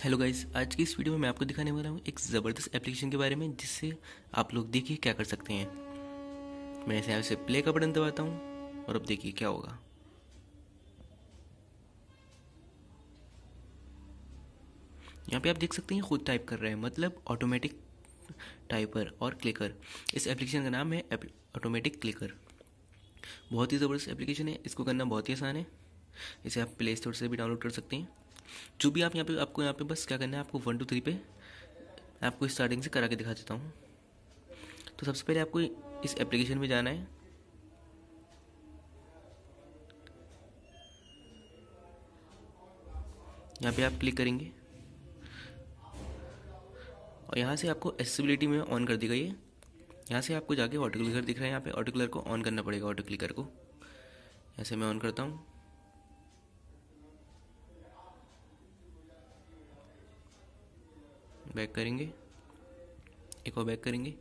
Hello guys आज की इस वीडियो में मैं आपको दिखाने वाला हूँ एक ज़बरदस्त एप्लीकेशन के बारे में, जिससे आप लोग देखिए क्या कर सकते हैं। मैं ऐसे यहाँ से प्ले का बटन दबाता हूँ, और अब देखिए क्या होगा। यहाँ पे आप देख सकते हैं खुद टाइप कर रहे हैं मतलब ऑटोमेटिक टाइपर और क्लिकर इस एप्लीकेशन का नाम है ऑटोमेटिक क्लिकर बहुत ही ज़बरदस्त एप्लीकेशन है, इसको करना बहुत ही आसान है। इसे आप प्ले स्टोर से भी डाउनलोड कर सकते हैं। जो भी आप यहाँ पे, आपको यहाँ पे बस क्या करना है, आपको वन टू थ्री पे आपको स्टार्टिंग से करा के दिखा देता हूँ। तो सबसे पहले आपको इस एप्लीकेशन में जाना है। यहाँ पे आप क्लिक करेंगे। और यहाँ से आपको एसेसिबिलिटी में ऑन कर दी गई है यहाँ से आपको जाके ऑटो क्लिकर दिख रहा है, यहाँ पे ऑटो क्लिकर को ऑन करना पड़ेगा ऑटो क्लिकर को। यहाँ से मैं ऑन करता हूँ। बैक करेंगे। एक और बैक करेंगे।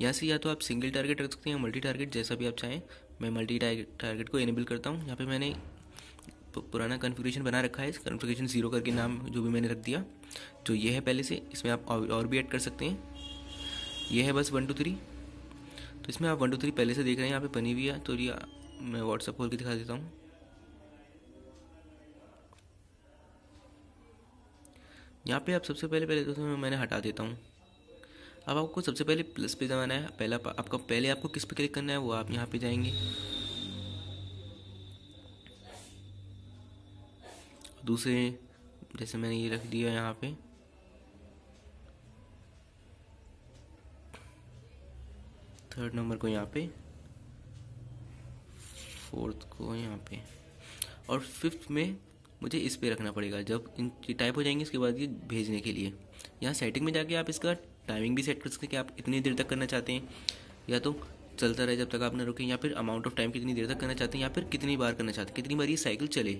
यहाँ से या तो आप सिंगल टारगेट रख सकते हैं मल्टी टारगेट जैसा भी आप चाहें। मैं मल्टी टारगेट को इनेबल करता हूँ। यहाँ पे मैंने पुराना कन्फिग्रेशन बना रखा है। इस कन्फिग्रेशन ज़ीरो करके नाम जो भी मैंने रख दिया, जो ये है पहले से, इसमें आप और भी ऐड कर सकते हैं। ये है बस वन टू थ्री तो इसमें आप वन टू थ्री पहले से देख रहे हैं। यहाँ पे बनी हुई है। तो ये मैं व्हाट्सअप खोल के दिखा देता हूँ। यहाँ पे आप सबसे पहले पहले तो मैं मैंने हटा देता हूँ। अब आपको सबसे पहले प्लस पे जमाना है। पहला आपका पहले आपको किस पे क्लिक करना है, वो आप यहाँ पे जाएँगे। दूसरे, जैसे मैंने ये रख दिया यहाँ पे। थर्ड नंबर को यहाँ पे। फोर्थ को यहाँ पे। और फिफ्थ में मुझे इस पे रखना पड़ेगा। जब इन टाइप हो जाएँगे इसके बाद ये भेजने के लिए। यहाँ सेटिंग में जाके आप इसका टाइमिंग भी सेट कर सकते हैं कि आप इतनी देर तक करना चाहते हैं। या तो चलता रहे जब तक आप ना रुकें, या फिर अमाउंट ऑफ़ टाइम कितनी देर तक करना चाहते हैं, या फिर कितनी बार करना चाहते हैं। कितनी बार ये साइकिल चले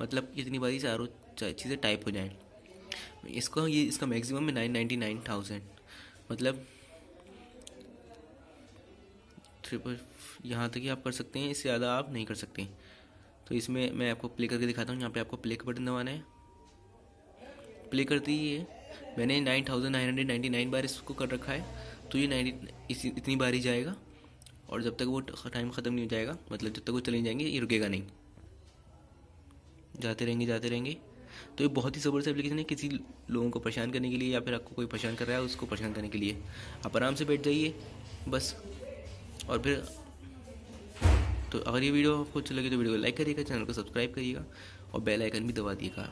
मतलब कितनी बार ये चारों चीज़ें टाइप हो जाएँ। इसका ये, इसका मैक्सिमम है नाइन नाइन्टी नाइन थाउज़ेंड मतलब ट्रिपल यहाँ तक ही आप कर सकते हैं, इससे ज़्यादा आप नहीं कर सकते। तो इसमें मैं आपको प्ले करके दिखाता हूँ। यहाँ पे आपको प्ले का बटन दबाना है। प्ले करते ही मैंने nine thousand nine hundred ninety nine बार इसको कर रखा है। तो ये नाइन्टी इतनी बार ही जाएगा। और जब तक वो टाइम ख़त्म नहीं हो जाएगा मतलब जब तक वो चले जाएँगे, ये रुकेगा नहीं। जाते रहेंगे जाते रहेंगे। तो ये बहुत ही ज़बरदस्त एप्लीकेशन है किसी लोगों को परेशान करने के लिए या फिर आपको कोई परेशान कर रहा है उसको परेशान करने के लिए। आप आराम से बैठ जाइए, बस। और फिर तो अगर ये वीडियो आपको अच्छी लगी तो वीडियो को लाइक करिएगा, चैनल को सब्सक्राइब करिएगा और बेल आइकन भी दबा दिएगा